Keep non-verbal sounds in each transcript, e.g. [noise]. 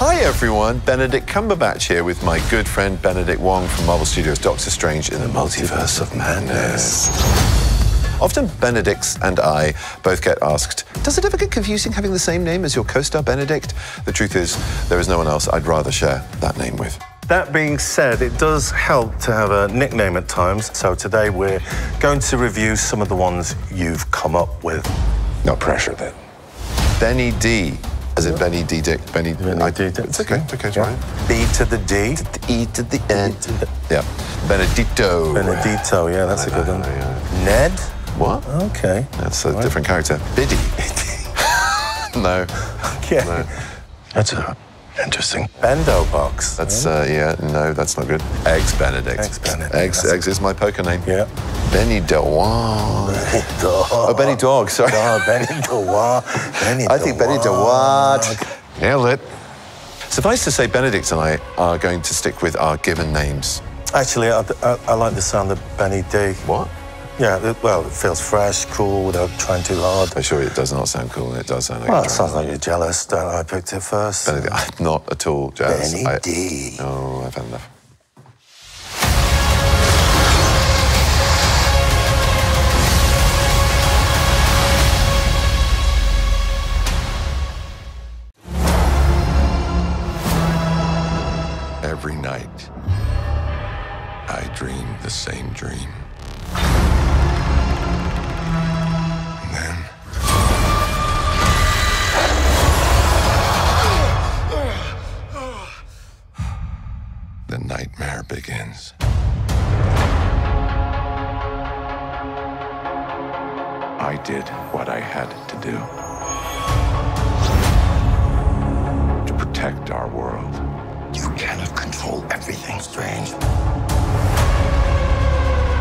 Hi everyone, Benedict Cumberbatch here with my good friend Benedict Wong from Marvel Studios' Doctor Strange in the Multiverse of Madness. Often Benedicts and I both get asked, does it ever get confusing having the same name as your co-star Benedict? The truth is, there is no one else I'd rather share that name with. That being said, it does help to have a nickname at times. So today we're going to review some of the ones you've come up with. No pressure then. Benny D. As in Benny D. Dick. Benny, Benny I, D. Dick. It's okay, it's okay, it's Yeah. right. B to the D. The E to the N. Yeah. Benedicto. Benedito, yeah, that's a good one. Ned? What? Okay. That's a different character. Biddy. [laughs] no. Yeah. That's a interesting. Bendo box. That's, uh, yeah, no, that's not good. Eggs Benedict. Eggs Benedict, Eggs, that's- Eggs is my poker name. Yeah. Benny Dewar. Oh, Benny Dog, sorry. [laughs] Oh, Benny Dewar. Benny I think Benny Dewar. Dewar. Nailed it. Suffice to say, Benedict and I are going to stick with our given names. Actually, I, I, I like the sound of Benny D. What? Yeah, well, it feels fresh, cool, without trying too hard. I'm sure it does not sound cool. It does sound like Well, a it sounds like you're jealous that I picked it first. Benedict, I'm not at all jealous. Benny I- D. Oh, I've had enough. Every night, I dream the same dream. Then. The nightmare begins. I did what I had to do to protect our world. Cannot control everything strange.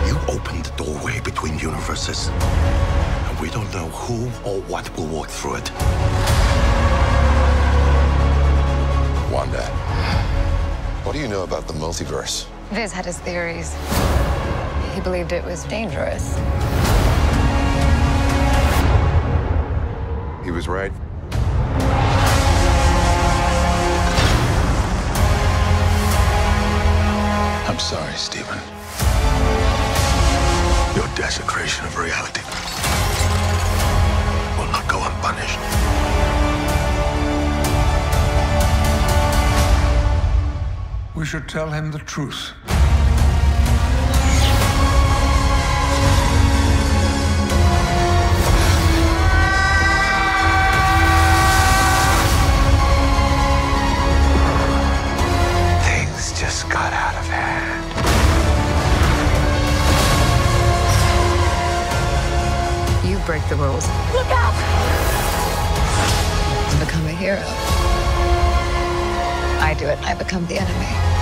You opened the doorway between universes, and we don't know who or what will walk through it. Wanda, What do you know about the multiverse? Vis had his theories. He believed it was dangerous. he was right. I'm sorry, Stephen. Your desecration of reality will not go unpunished. We should tell him the truth. Break the rules. Look out! To become a hero. I do it, I become the enemy.